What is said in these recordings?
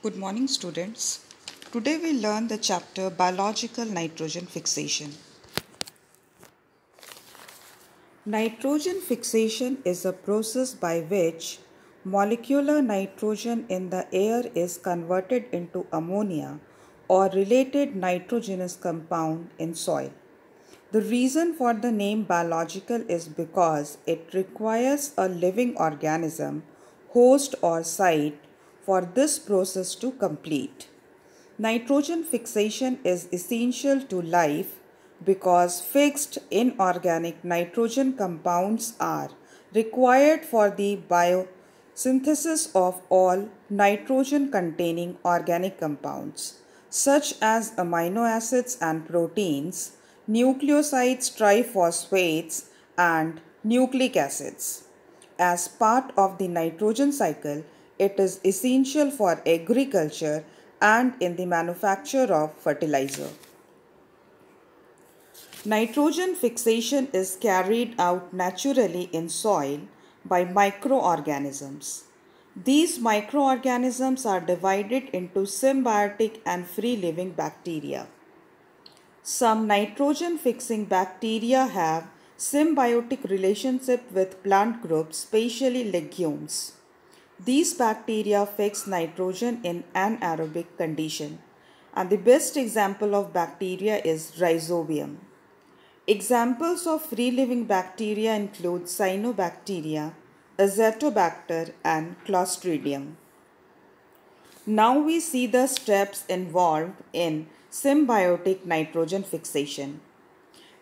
Good morning, students. Today we learn the chapter Biological Nitrogen Fixation. Nitrogen fixation is a process by which molecular nitrogen in the air is converted into ammonia or related nitrogenous compound in soil. The reason for the name biological is because it requires a living organism, host or site for this process to complete. Nitrogen fixation is essential to life because fixed inorganic nitrogen compounds are required for the biosynthesis of all nitrogen containing organic compounds such as amino acids and proteins, nucleosides, triphosphates, and nucleic acids. As part of the nitrogen cycle, it is essential for agriculture and in the manufacture of fertilizer. Nitrogen fixation is carried out naturally in soil by microorganisms. These microorganisms are divided into symbiotic and free living bacteria. Some nitrogen fixing bacteria have symbiotic relationship with plant groups, especially legumes. These bacteria fix nitrogen in anaerobic condition and the best example of bacteria is rhizobium. Examples of free-living bacteria include cyanobacteria, azotobacter and clostridium. Now we see the steps involved in symbiotic nitrogen fixation.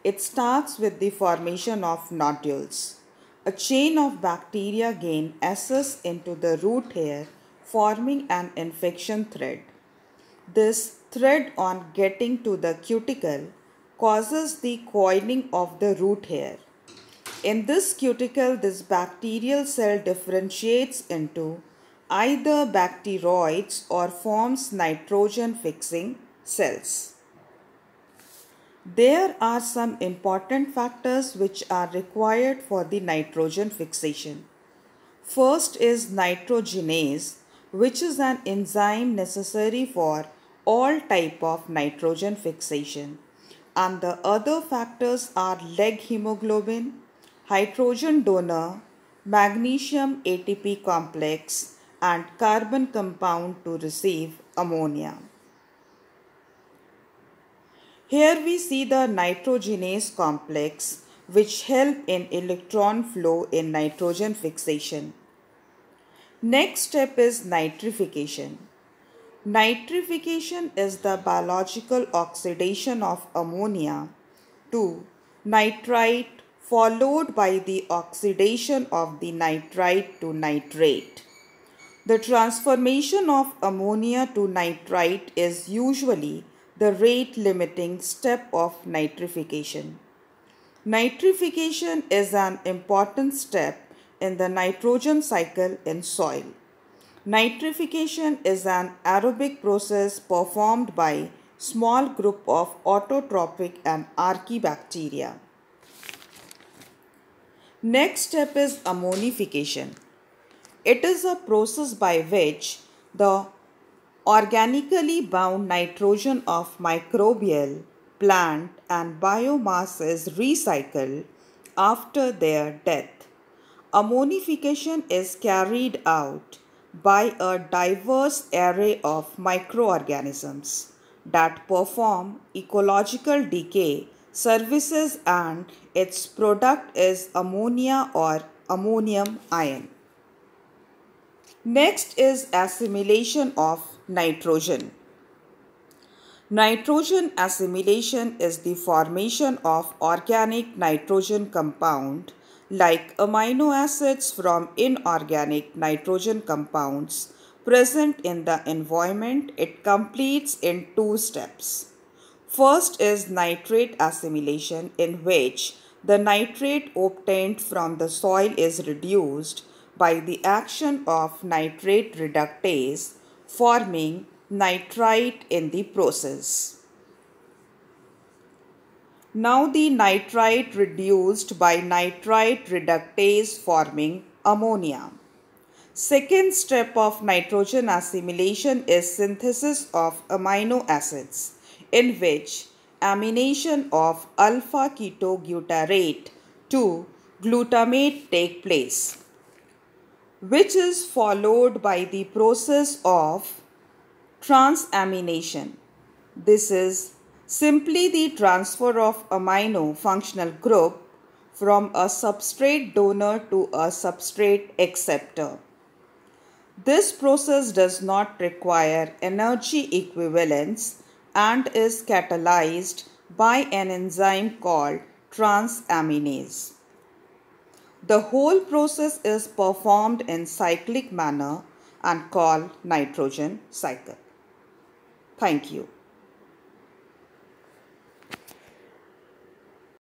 It starts with the formation of nodules. A chain of bacteria gain access into the root hair forming an infection thread. This thread on getting to the cuticle causes the coiling of the root hair. In this cuticle, this bacterial cell differentiates into either bacteroids or forms nitrogen fixing cells. There are some important factors which are required for the nitrogen fixation. First is nitrogenase, which is an enzyme necessary for all type of nitrogen fixation and the other factors are leghemoglobin, hydrogen donor, magnesium ATP complex and carbon compound to receive ammonia. Here we see the nitrogenase complex which help in electron flow in nitrogen fixation. Next step is nitrification. Nitrification is the biological oxidation of ammonia to nitrite followed by the oxidation of the nitrite to nitrate. The transformation of ammonia to nitrite is usually the rate limiting step of nitrification. Nitrification is an important step in the nitrogen cycle in soil. Nitrification is an aerobic process performed by small group of autotrophic and archaebacteria. Next step is ammonification. It is a process by which the organically bound nitrogen of microbial, plant and biomass is recycled after their death. Ammonification is carried out by a diverse array of microorganisms that perform ecological decay services and its product is ammonia or ammonium ion. Next is assimilation of nitrogen. Nitrogen assimilation is the formation of organic nitrogen compound like amino acids from inorganic nitrogen compounds present in the environment, it completes in two steps. First is nitrate assimilation in which the nitrate obtained from the soil is reduced by the action of nitrate reductase forming nitrite in the process. Now the nitrite reduced by nitrite reductase forming ammonia. Second step of nitrogen assimilation is synthesis of amino acids in which amination of alpha ketoglutarate to glutamate take place which is followed by the process of transamination. This is simply the transfer of amino functional group from a substrate donor to a substrate acceptor. This process does not require energy equivalence and is catalyzed by an enzyme called transaminase. The whole process is performed in cyclic manner and called nitrogen cycle. Thank you.